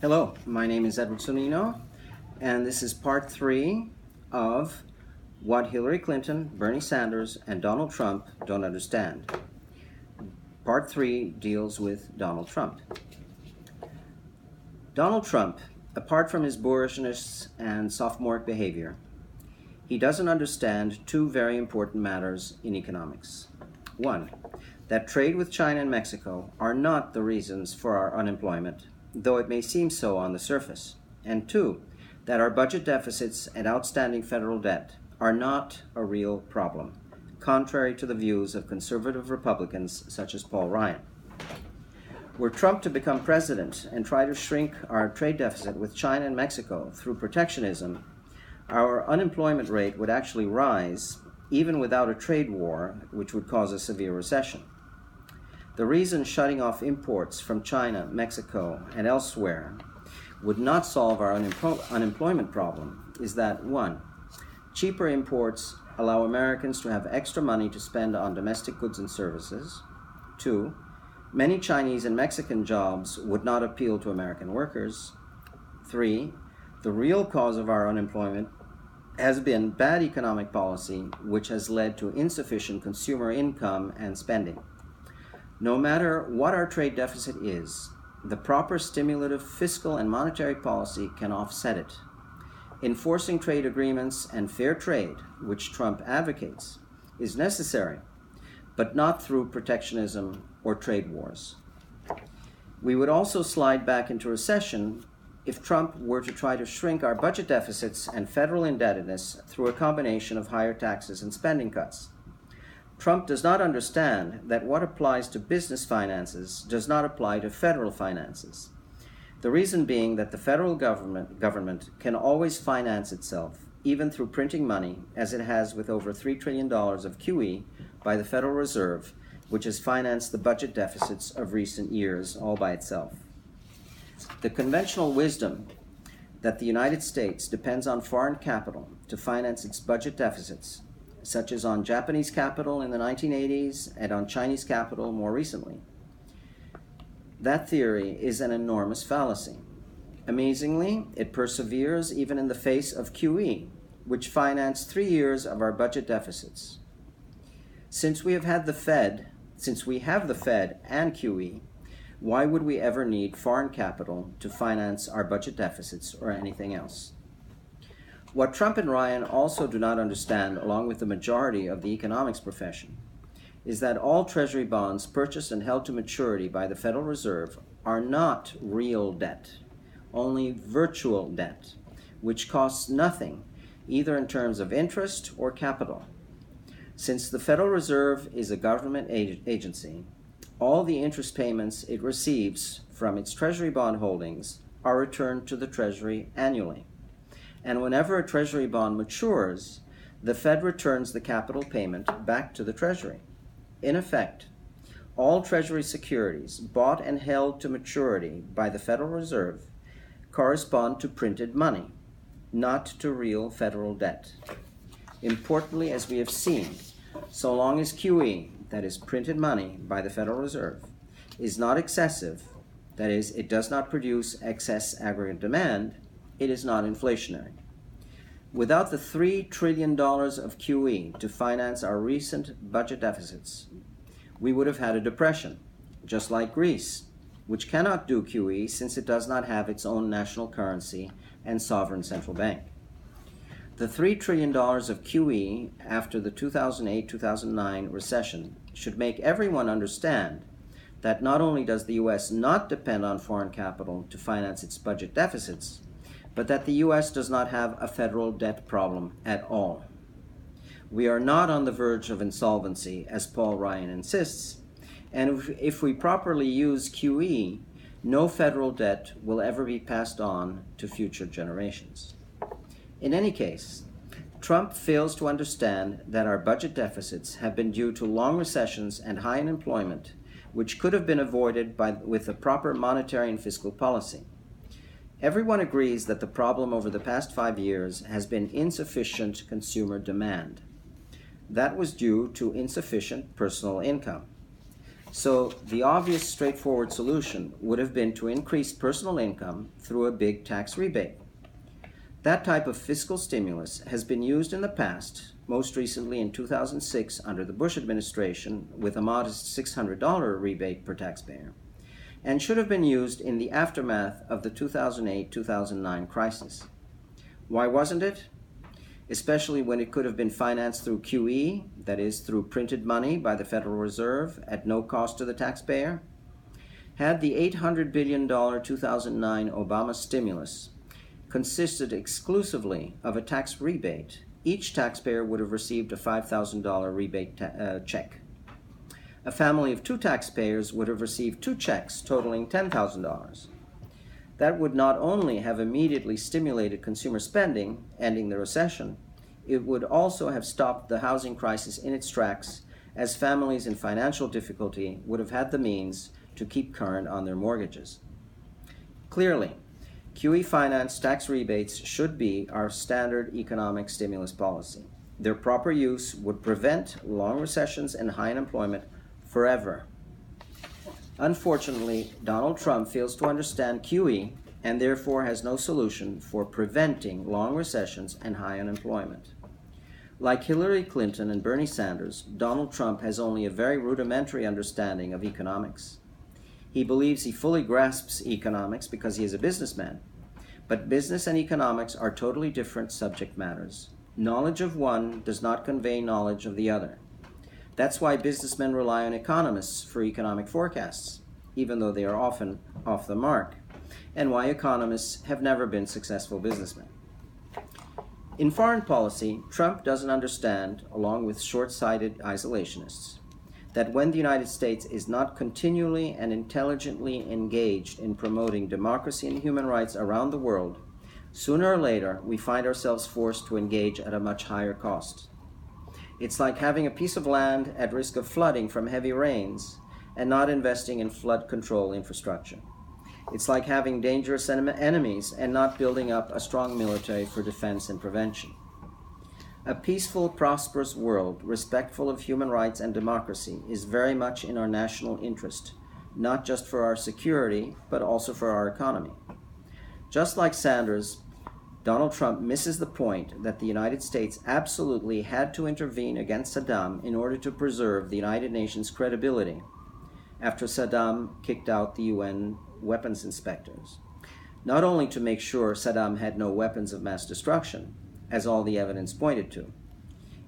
Hello, my name is Edward Sonnino, and this is part three of What Hillary Clinton, Bernie Sanders, and Donald Trump Don't Understand. Part three deals with Donald Trump. Donald Trump, apart from his boorishness and sophomoric behavior, he doesn't understand two very important matters in economics. One, that trade with China and Mexico are not the reasons for our unemployment, though it may seem so on the surface. And two, that our budget deficits and outstanding federal debt are not a real problem, contrary to the views of conservative Republicans such as Paul Ryan. Were Trump to become president and try to shrink our trade deficit with China and Mexico through protectionism, our unemployment rate would actually rise even without a trade war, which would cause a severe recession. The reason shutting off imports from China, Mexico, and elsewhere would not solve our unempl- unemployment problem is that one, cheaper imports allow Americans to have extra money to spend on domestic goods and services. Two, many Chinese and Mexican jobs would not appeal to American workers. Three, the real cause of our unemployment has been bad economic policy, which has led to insufficient consumer income and spending. No matter what our trade deficit is, the proper stimulative fiscal and monetary policy can offset it. Enforcing trade agreements and fair trade, which Trump advocates, is necessary, but not through protectionism or trade wars. We would also slide back into recession if Trump were to try to shrink our budget deficits and federal indebtedness through a combination of higher taxes and spending cuts. Trump does not understand that what applies to business finances does not apply to federal finances. The reason being that the federal government, government can always finance itself, even through printing money, as it has with over $3 trillion of QE by the Federal Reserve, which has financed the budget deficits of recent years all by itself. The conventional wisdom that the United States depends on foreign capital to finance its budget deficits such as on Japanese capital in the 1980s and on Chinese capital more recently. That theory is an enormous fallacy. Amazingly, it perseveres even in the face of QE, which financed three years of our budget deficits. Since we have had the Fed, since we have the Fed and QE, why would we ever need foreign capital to finance our budget deficits or anything else? What Trump and Ryan also do not understand, along with the majority of the economics profession, is that all Treasury bonds purchased and held to maturity by the Federal Reserve are not real debt, only virtual debt, which costs nothing, either in terms of interest or capital. Since the Federal Reserve is a government agency, all the interest payments it receives from its Treasury bond holdings are returned to the Treasury annually and whenever a Treasury bond matures, the Fed returns the capital payment back to the Treasury. In effect, all Treasury securities bought and held to maturity by the Federal Reserve correspond to printed money, not to real federal debt. Importantly, as we have seen, so long as QE, that is printed money by the Federal Reserve, is not excessive, that is, it does not produce excess aggregate demand, it is not inflationary. Without the $3 trillion of QE to finance our recent budget deficits, we would have had a depression, just like Greece, which cannot do QE since it does not have its own national currency and sovereign central bank. The $3 trillion of QE after the 2008 2009 recession should make everyone understand that not only does the US not depend on foreign capital to finance its budget deficits, but that the US does not have a federal debt problem at all. We are not on the verge of insolvency, as Paul Ryan insists, and if, if we properly use QE, no federal debt will ever be passed on to future generations. In any case, Trump fails to understand that our budget deficits have been due to long recessions and high unemployment, which could have been avoided by, with a proper monetary and fiscal policy. Everyone agrees that the problem over the past five years has been insufficient consumer demand. That was due to insufficient personal income. So the obvious, straightforward solution would have been to increase personal income through a big tax rebate. That type of fiscal stimulus has been used in the past, most recently in 2006 under the Bush administration with a modest $600 rebate per taxpayer, and should have been used in the aftermath of the 2008 2009 crisis. Why wasn't it? especially when it could have been financed through QE, that is, through printed money by the Federal Reserve at no cost to the taxpayer? Had the $800 billion 2009 Obama stimulus consisted exclusively of a tax rebate, each taxpayer would have received a $5,000 rebate ta- uh, check. A family of two taxpayers would have received two checks totaling $10,000. That would not only have immediately stimulated consumer spending, ending the recession, it would also have stopped the housing crisis in its tracks, as families in financial difficulty would have had the means to keep current on their mortgages. Clearly, QE finance tax rebates should be our standard economic stimulus policy. Their proper use would prevent long recessions and high unemployment forever. Unfortunately, Donald Trump fails to understand QE and therefore has no solution for preventing long recessions and high unemployment. Like Hillary Clinton and Bernie Sanders, Donald Trump has only a very rudimentary understanding of economics. He believes he fully grasps economics because he is a businessman. But business and economics are totally different subject matters. Knowledge of one does not convey knowledge of the other. That's why businessmen rely on economists for economic forecasts, even though they are often off the mark, and why economists have never been successful businessmen. In foreign policy, Trump doesn't understand, along with short sighted isolationists, that when the United States is not continually and intelligently engaged in promoting democracy and human rights around the world, sooner or later we find ourselves forced to engage at a much higher cost. It's like having a piece of land at risk of flooding from heavy rains and not investing in flood control infrastructure. It's like having dangerous en- enemies and not building up a strong military for defense and prevention. A peaceful, prosperous world, respectful of human rights and democracy, is very much in our national interest, not just for our security, but also for our economy. Just like Sanders, Donald Trump misses the point that the United States absolutely had to intervene against Saddam in order to preserve the United Nations' credibility after Saddam kicked out the UN weapons inspectors. Not only to make sure Saddam had no weapons of mass destruction, as all the evidence pointed to.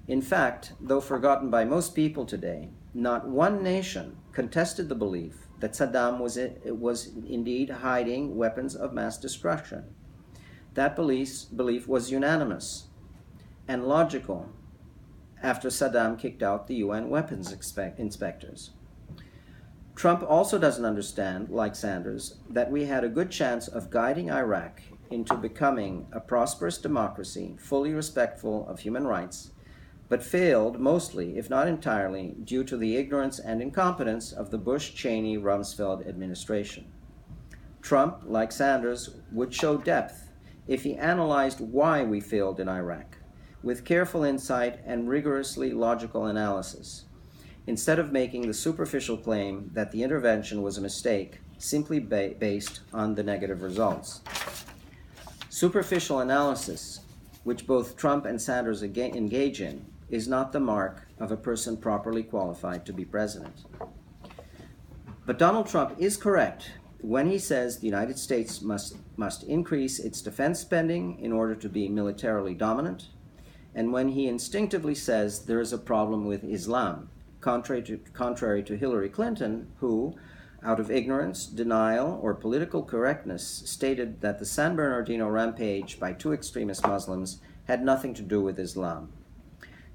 In fact, though forgotten by most people today, not one nation contested the belief that Saddam was, was indeed hiding weapons of mass destruction. That belief, belief was unanimous and logical after Saddam kicked out the UN weapons inspectors. Trump also doesn't understand, like Sanders, that we had a good chance of guiding Iraq into becoming a prosperous democracy, fully respectful of human rights, but failed mostly, if not entirely, due to the ignorance and incompetence of the Bush Cheney Rumsfeld administration. Trump, like Sanders, would show depth if he analyzed why we failed in Iraq with careful insight and rigorously logical analysis, instead of making the superficial claim that the intervention was a mistake simply ba- based on the negative results. Superficial analysis, which both Trump and Sanders engage in, is not the mark of a person properly qualified to be president. But Donald Trump is correct when he says the United States must, must increase its defense spending in order to be militarily dominant, and when he instinctively says there is a problem with Islam, contrary to, contrary to Hillary Clinton, who, out of ignorance, denial, or political correctness, stated that the San Bernardino rampage by two extremist Muslims had nothing to do with Islam.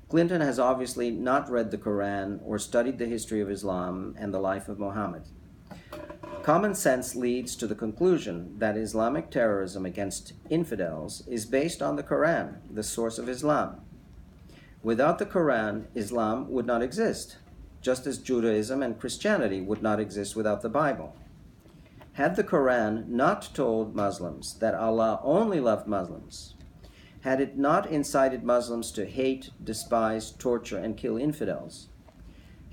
Clinton has obviously not read the Quran or studied the history of Islam and the life of Muhammad. Common sense leads to the conclusion that Islamic terrorism against infidels is based on the Quran, the source of Islam. Without the Quran, Islam would not exist, just as Judaism and Christianity would not exist without the Bible. Had the Quran not told Muslims that Allah only loved Muslims, had it not incited Muslims to hate, despise, torture, and kill infidels,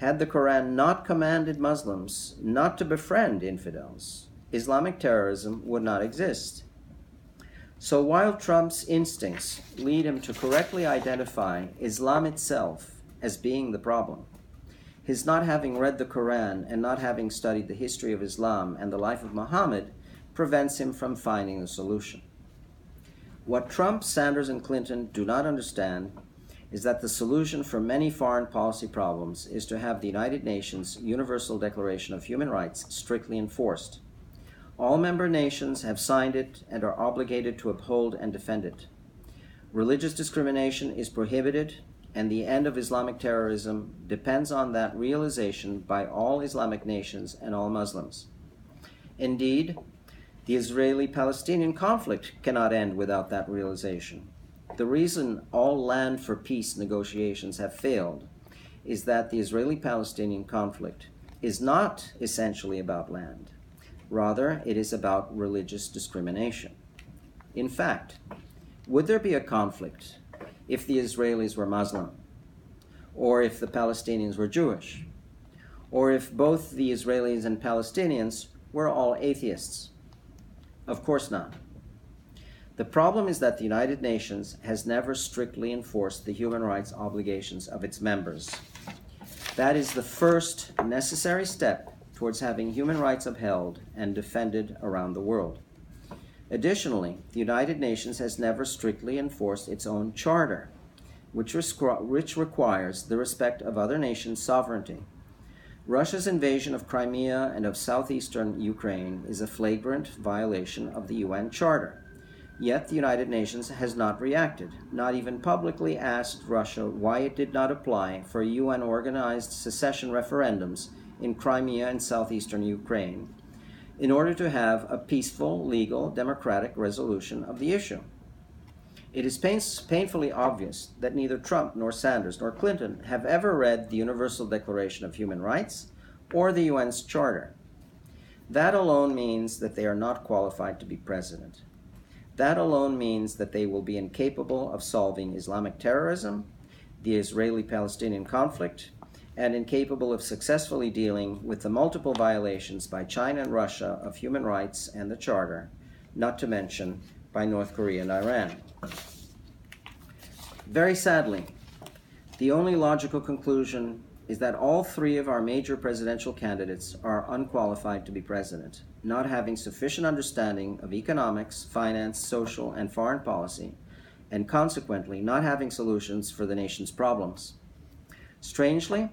Had the Quran not commanded Muslims not to befriend infidels, Islamic terrorism would not exist. So while Trump's instincts lead him to correctly identify Islam itself as being the problem, his not having read the Quran and not having studied the history of Islam and the life of Muhammad prevents him from finding the solution. What Trump, Sanders, and Clinton do not understand is that the solution for many foreign policy problems is to have the United Nations Universal Declaration of Human Rights strictly enforced. All member nations have signed it and are obligated to uphold and defend it. Religious discrimination is prohibited, and the end of Islamic terrorism depends on that realization by all Islamic nations and all Muslims. Indeed, the Israeli Palestinian conflict cannot end without that realization. The reason all land for peace negotiations have failed is that the Israeli Palestinian conflict is not essentially about land. Rather, it is about religious discrimination. In fact, would there be a conflict if the Israelis were Muslim, or if the Palestinians were Jewish, or if both the Israelis and Palestinians were all atheists? Of course not. The problem is that the United Nations has never strictly enforced the human rights obligations of its members. That is the first necessary step towards having human rights upheld and defended around the world. Additionally, the United Nations has never strictly enforced its own charter, which, which requires the respect of other nations' sovereignty. Russia's invasion of Crimea and of southeastern Ukraine is a flagrant violation of the UN Charter. Yet the United Nations has not reacted, not even publicly asked Russia why it did not apply for UN organized secession referendums in Crimea and southeastern Ukraine in order to have a peaceful, legal, democratic resolution of the issue. It is pain painfully obvious that neither Trump nor Sanders nor Clinton have ever read the Universal Declaration of Human Rights or the UN's Charter. That alone means that they are not qualified to be president. That alone means that they will be incapable of solving Islamic terrorism, the Israeli Palestinian conflict, and incapable of successfully dealing with the multiple violations by China and Russia of human rights and the Charter, not to mention by North Korea and Iran. Very sadly, the only logical conclusion is that all three of our major presidential candidates are unqualified to be president not having sufficient understanding of economics, finance, social, and foreign policy, and consequently not having solutions for the nation's problems. Strangely,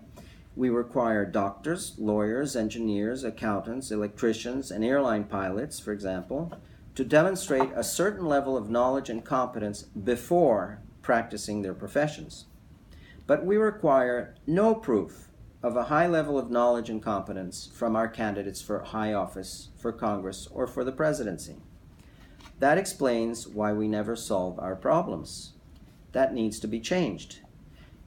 we require doctors, lawyers, engineers, accountants, electricians, and airline pilots, for example, to demonstrate a certain level of knowledge and competence before practicing their professions. But we require no proof of a high level of knowledge and competence from our candidates for high office, for Congress, or for the presidency. That explains why we never solve our problems. That needs to be changed.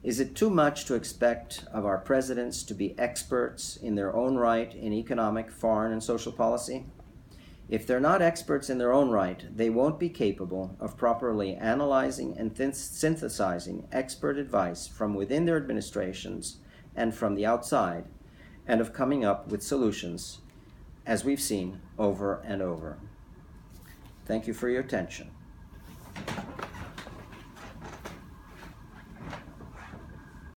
Is it too much to expect of our presidents to be experts in their own right in economic, foreign, and social policy? If they're not experts in their own right, they won't be capable of properly analyzing and synthesizing expert advice from within their administrations and from the outside, and of coming up with solutions, as we've seen over and over. Thank you for your attention.